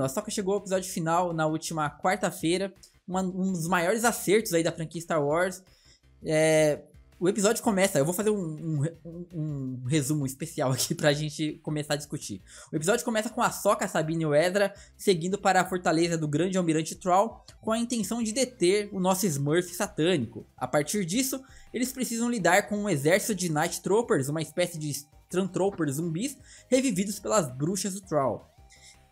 A Soca chegou ao episódio final na última quarta-feira, um dos maiores acertos aí da franquia Star Wars. É, o episódio começa, eu vou fazer um, um, um, resumo especial aqui pra gente começar a discutir. O episódio começa com a Soca, Sabine e o Ezra seguindo para a fortaleza do grande almirante Troll com a intenção de deter o nosso Smurf satânico. A partir disso, eles precisam lidar com um exército de Night Troopers, uma espécie de Troopers zumbis, revividos pelas bruxas do Troll.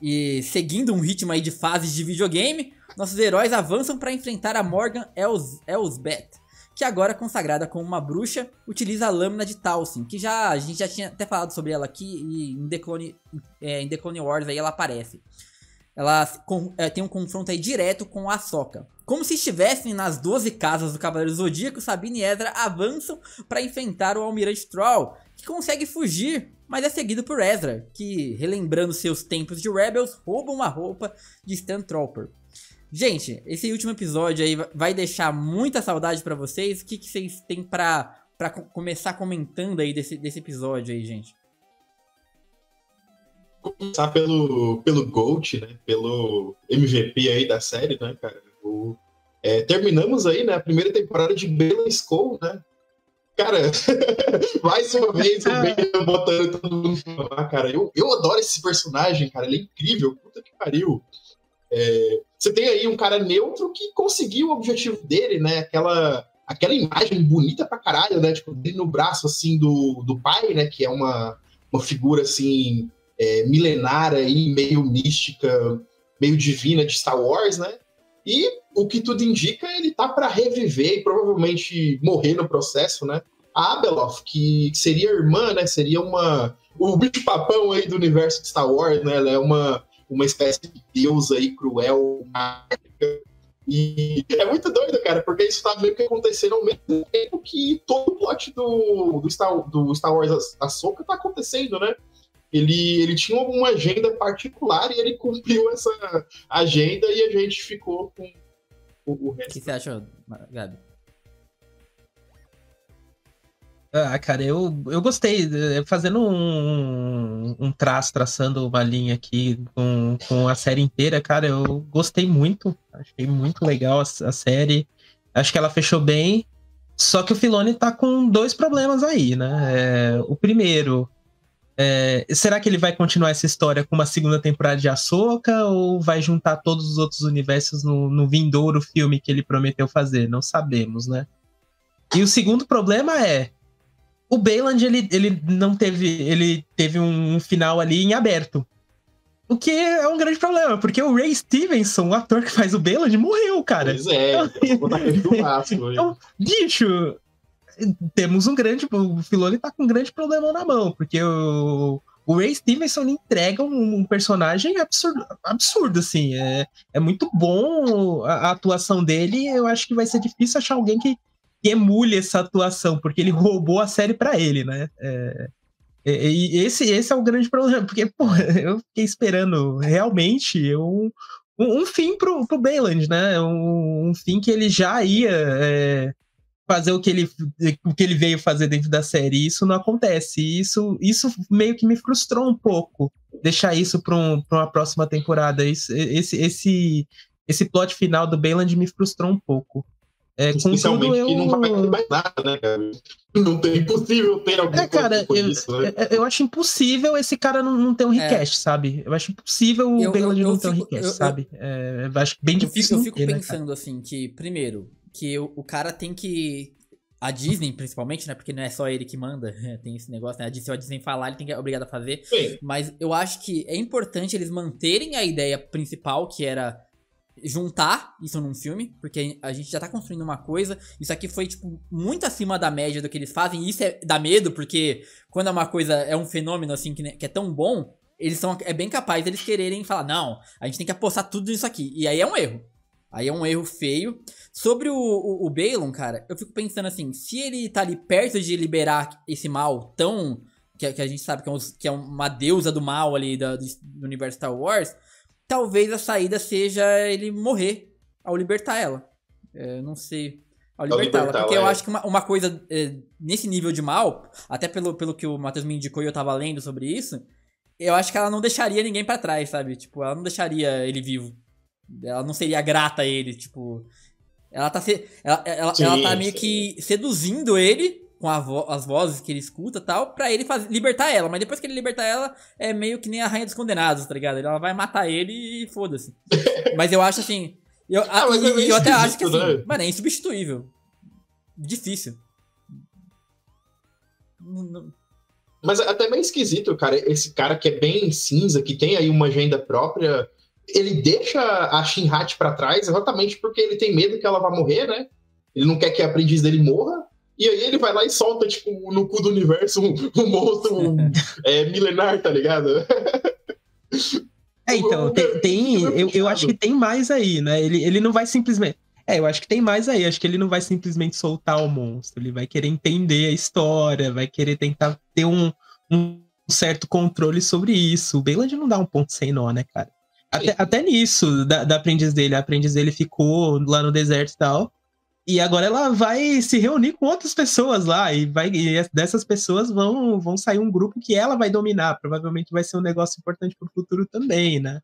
E seguindo um ritmo aí de fases de videogame, nossos heróis avançam para enfrentar a Morgan Els Elsbeth, que agora consagrada como uma bruxa, utiliza a lâmina de Talsin, que já a gente já tinha até falado sobre ela aqui e em The Clone, é, em The Clone Wars aí ela aparece. Ela com, é, tem um confronto aí direto com a Soka. Como se estivessem nas 12 casas do Cavaleiro Zodíaco, Sabine e Ezra avançam para enfrentar o Almirante Troll, que consegue fugir, mas é seguido por Ezra, que, relembrando seus tempos de Rebels, rouba uma roupa de Stan Trooper. Gente, esse último episódio aí vai deixar muita saudade para vocês. O que, que vocês têm pra, pra começar comentando aí desse, desse episódio aí, gente? Começar pelo, pelo Gold, né? Pelo MVP aí da série, né, cara? O, é, terminamos aí, né? A primeira temporada de Bela Skull, né? Cara, mais uma vez o Ben botando todo mundo lá, cara. Eu, eu adoro esse personagem, cara. Ele é incrível. Puta que pariu. É, você tem aí um cara neutro que conseguiu o objetivo dele, né? Aquela, aquela imagem bonita pra caralho, né? Tipo, dele no braço, assim, do, do pai, né? Que é uma, uma figura, assim, é, milenar aí, meio mística, meio divina de Star Wars, né? E o que tudo indica, ele tá para reviver e provavelmente morrer no processo, né? A Abeloth, que seria irmã, né? Seria uma. O bicho-papão aí do universo de Star Wars, né? Ela é uma, uma espécie de deusa aí cruel, mágica. E é muito doido, cara, porque isso tá meio que acontecendo ao mesmo tempo que todo o plot do, do, Star, do Star Wars Ahsoka tá acontecendo, né? Ele, ele tinha alguma agenda particular e ele cumpriu essa agenda e a gente ficou com o, o resto. O que você achou, Gabi? Ah, cara, eu, eu gostei. Eh, fazendo um, um traço, traçando uma linha aqui com, com a série inteira, cara, eu gostei muito. Achei muito legal a, a série. Acho que ela fechou bem. Só que o Filone tá com dois problemas aí, né? É, o primeiro, é, será que ele vai continuar essa história com uma segunda temporada de Ahsoka ou vai juntar todos os outros universos no, no vindouro filme que ele prometeu fazer? Não sabemos, né? E o segundo problema é o Bayland ele, ele não teve ele teve um final ali em aberto. O que é um grande problema, porque o Ray Stevenson, o ator que faz o Bayland, morreu, cara. Pois é, então, bicho, temos um grande. O Filoni tá com um grande problema na mão, porque o, o Ray Stevenson entrega um, um, personagem absurdo, absurdo, assim. É, é muito bom a, a, atuação dele. Eu acho que vai ser difícil achar alguém que, que emule essa atuação, porque ele roubou a série para ele, né? É, e esse, esse é o grande problema, porque, pô, eu fiquei esperando realmente um, um, um fim pro, pro Bayland, né? Um, um, fim que ele já ia é, fazer o que ele, o que ele veio fazer dentro da série. E isso não acontece. E isso, isso meio que me frustrou um pouco. Deixar isso para um, uma próxima temporada. Isso, esse, esse, esse plot final do Bayland me frustrou um pouco. É, Especialmente eu... que não vai ter mais nada, né, cara? Não tem impossível ter algum é, cara, eu, disso, né? É, eu acho impossível esse cara não, não ter um é. request, é. sabe? Eu acho impossível o Bayland não ter um request, eu, sabe? É, eu acho bem difícil. Eu fico, eu fico ter, pensando né, assim que, primeiro, que o, o cara tem que a Disney, principalmente, né? Porque não é só ele que manda, tem esse negócio, né? A Disney, se a Disney falar, ele tem que é obrigado a fazer. Sim. Mas eu acho que é importante eles manterem a ideia principal, que era juntar isso num filme, porque a gente já tá construindo uma coisa. Isso aqui foi, tipo, muito acima da média do que eles fazem. E isso é, dá medo, porque quando é uma coisa, é um fenômeno, assim, que, que é tão bom, eles são, é bem capaz eles quererem falar, não, a gente tem que apostar tudo nisso aqui. E aí é um erro. Aí é um erro feio. Sobre o, o, o Balon, cara, eu fico pensando assim, se ele tá ali perto de liberar esse mal tão. Que, que a gente sabe que é, um, que é, uma deusa do mal ali do, do universo Star Wars, talvez a saída seja ele morrer ao libertar ela. É, não sei. Ao libertar ela. Porque é. eu acho que uma, uma coisa é, nesse nível de mal, até pelo, pelo que o Matheus me indicou e eu tava lendo sobre isso, eu acho que ela não deixaria ninguém para trás, sabe? Tipo, ela não deixaria ele vivo. Ela não seria grata a ele, tipo. Ela tá, se, ela, ela, sim, ela tá meio sim. que seduzindo ele com vo as vozes que ele escuta tal, pra ele faz, libertar ela. Mas depois que ele libertar ela, é meio que nem a Rainha dos Condenados, tá ligado? Ela vai matar ele e foda-se. mas eu acho assim. Eu, ah, a, e, eu até acho que assim, né? mano, é insubstituível. Difícil. Mas é até meio esquisito, cara, esse cara que é bem cinza, que tem aí uma agenda própria, ele deixa a Shinhat para trás exatamente porque ele tem medo que ela vá morrer, né? Ele não quer que a aprendiz dele morra. E aí ele vai lá e solta, tipo, no cu do universo um, um monstro é, milenar, tá ligado? É, então, tem, tem eu, eu acho que tem mais aí, né? Ele, ele não vai simplesmente. É, eu acho que tem mais aí. Acho que ele não vai simplesmente soltar o monstro. Ele vai querer entender a história, vai querer tentar ter um, um certo controle sobre isso. O Beyland não dá um ponto sem nó, né, cara? Até, até nisso, da, da aprendiz dele. A aprendiz dele ficou lá no deserto e tal. E agora ela vai se reunir com outras pessoas lá e vai e dessas pessoas vão, vão sair um grupo que ela vai dominar. Provavelmente vai ser um negócio importante pro futuro também, né?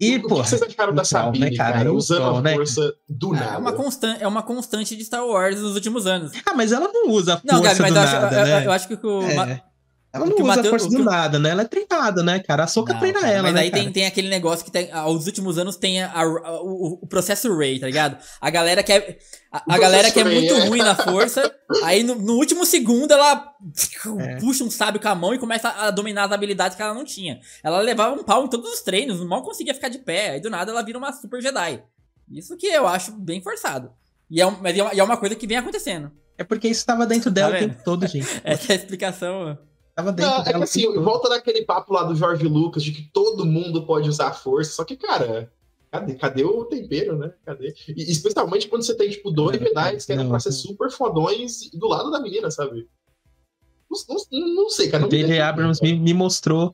E, o, pô, o que vocês acharam da Sabine, né, cara? cara usando a né? força né? do nada. É uma, constante, é uma constante de Star Wars nos últimos anos. Ah, mas ela não usa a força não, cara, mas do eu nada, acho, né? eu, eu, acho que o... É. Ela não usa Mateus, força do nada, né? Ela é treinada, né, cara? A Soca treina cara, ela, mas né, aí tem, tem aquele negócio que tem, aos últimos anos tem a, a, o, o, processo Ray, tá ligado? A galera que é, a, a galera que é muito é. ruim na força, aí no, no último segundo ela é. puxa um sábio com a mão e começa a dominar as habilidades que ela não tinha. Ela levava um pau em todos os treinos, mal conseguia ficar de pé, aí do nada ela vira uma super Jedi. Isso que eu acho bem forçado. E é, mas é uma coisa que vem acontecendo. É porque isso estava dentro dela tá o tempo todo, gente. Essa é a explicação. Tava dentro não, é que assim, volta naquele papo lá do Jorge Lucas de que todo mundo pode usar força, só que, cara, cadê, cadê o tempero, né? Cadê? E, especialmente quando você tem, tipo, dois Jedi que eram pra ser super fodões do lado da menina, sabe? Não, não, não sei, cara. O J.J. Abrams me, me mostrou.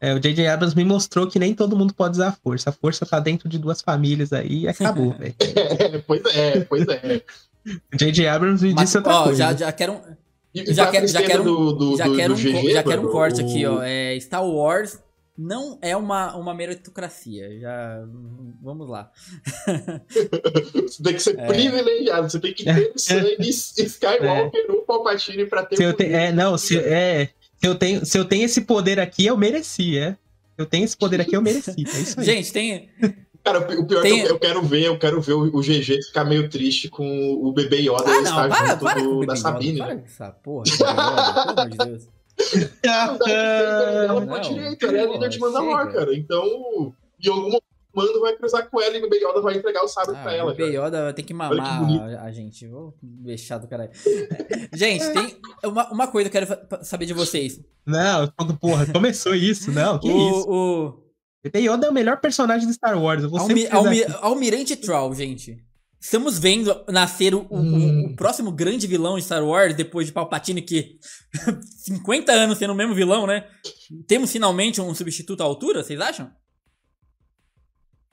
É, o J.J. Abrams me mostrou que nem todo mundo pode usar a força. A força tá dentro de duas famílias aí e acabou, velho. É, pois é, pois é. O J.J. Abrams me Mas, disse outra ó, coisa. Já, já quero um já, quero, já quero, do, do, já, quero um, GG, já quero um corte o... aqui, ó. É, Star Wars não é uma, uma meritocracia. Já. Vamos lá. você tem que ser é. privilegiado, você tem que ter sangue Skywalker é. ou Palpatine pra ter. Se eu te, é, não, se, é, se, eu tenho, se eu tenho esse poder aqui, eu mereci, é. Se eu tenho esse poder aqui, eu mereci. É. Gente, tem. Cara, o pior Tem... é que eu, quero ver, eu quero ver o, GG ficar meio triste com o bebê Yoda ah, não, estar para, junto para do, da Sabine. Yoda, para essa porra, Yoda, pelo amor de Deus. ela pode direito, ela é líder de Mandalor, cara. Então, em algum mando vai cruzar com ela e o Bebê Yoda vai entregar o sabre ah, pra ela. O Bebê Yoda tem que mamar que a, a, gente. Vou deixar do caralho. gente, tem uma, uma coisa que eu quero saber de vocês. Não, porra, começou isso, não, que o, isso. O, Bebê Yoda é o melhor personagem de Star Wars. Almi Almi Almirante Troll, gente. Estamos vendo nascer o, hum. o, o, próximo grande vilão de Star Wars, depois de Palpatine, que 50 anos sendo o mesmo vilão, né? Temos finalmente um substituto à altura, vocês acham?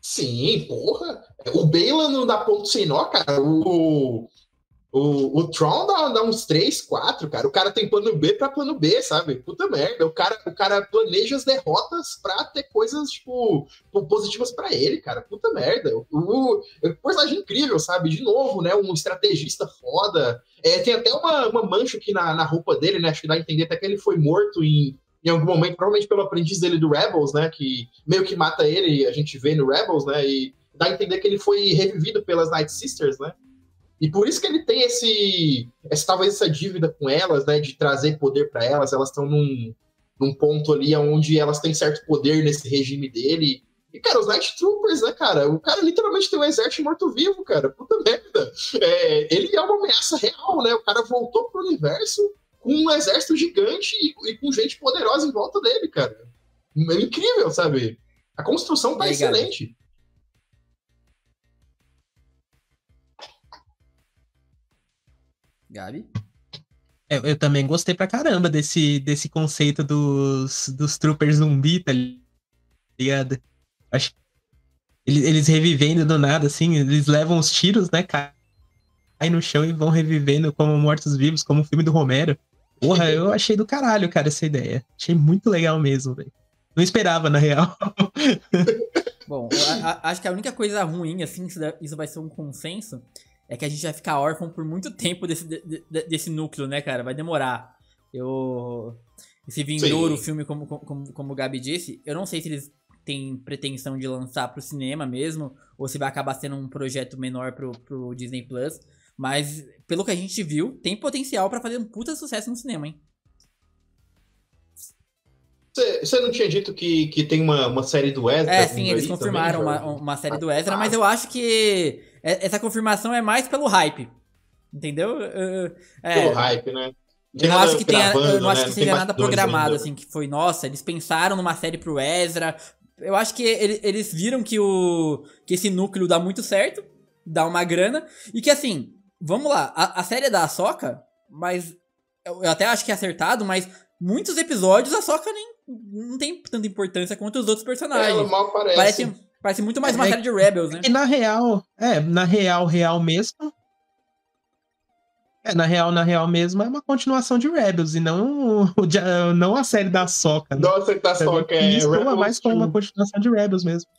Sim, porra. O Bela não dá ponto sem nó, cara. O, o, o Tron dá, dá, uns 3, 4, cara. O cara tem plano B pra plano B, sabe? Puta merda. O cara, o cara planeja as derrotas pra ter coisas, tipo, positivas para ele, cara. Puta merda. O, o, o, personagem incrível, sabe? De novo, né? Um estrategista foda. É, tem até uma, uma mancha aqui na, na roupa dele, né? Acho que dá a entender até que ele foi morto em, em algum momento, provavelmente pelo aprendiz dele do Rebels, né? Que meio que mata ele, a gente vê no Rebels, né? E dá a entender que ele foi revivido pelas Night Sisters, né? E por isso que ele tem esse, essa, talvez essa dívida com elas, né, de trazer poder para elas. Elas estão num, num ponto ali onde elas têm certo poder nesse regime dele. E, cara, os Night Troopers, né, cara? O cara literalmente tem um exército morto-vivo, cara. Puta merda. É, ele é uma ameaça real, né? O cara voltou pro universo com um exército gigante e, e com gente poderosa em volta dele, cara. É incrível, sabe? A construção tá Obrigado. excelente. Gabi? Eu, eu, também gostei pra caramba desse, desse conceito dos, dos troopers zumbi, tá ligado? Acho eles, eles revivendo do nada, assim, eles levam os tiros, né, caem no chão e vão revivendo como mortos-vivos, como o filme do Romero. Porra, eu achei do caralho, cara, essa ideia. Achei muito legal mesmo, velho. Não esperava, na real. Bom, a, a, acho que a única coisa ruim, assim, isso vai ser um consenso, é que a gente vai ficar órfão por muito tempo desse, de, de, desse núcleo, né, cara? Vai demorar. Eu. Esse Vindouro, o filme, como, como, como o Gabi disse, eu não sei se eles têm pretensão de lançar pro cinema mesmo, ou se vai acabar sendo um projeto menor pro, pro Disney Plus. Mas, pelo que a gente viu, tem potencial para fazer um puta sucesso no cinema, hein? Você não tinha dito que, que tem uma, uma série do Ezra? É, sim, eles confirmaram também, uma, uma série do Ezra, mas eu acho que essa confirmação é mais pelo hype. Entendeu? É, pelo hype, né? Eu não acho que, tenha, eu não acho né? que seja nada programado, assim, que foi, nossa, eles pensaram numa série pro Ezra. Eu acho que ele, eles viram que, o, que esse núcleo dá muito certo, dá uma grana, e que assim, vamos lá, a, a série é da Ahsoka, mas eu, eu, até acho que é acertado, mas muitos episódios a Ahsoka nem não tem tanta importância quanto os outros personagens. Ela mal parece. Parece, parece muito mais uma é, série de Rebels, né? E na real, é, na real, real mesmo, é, na real, na real mesmo, é uma continuação de Rebels e não, não a série da Soca. Né? Não a série da Soca, é. Isso é mais como uma continuação de Rebels mesmo.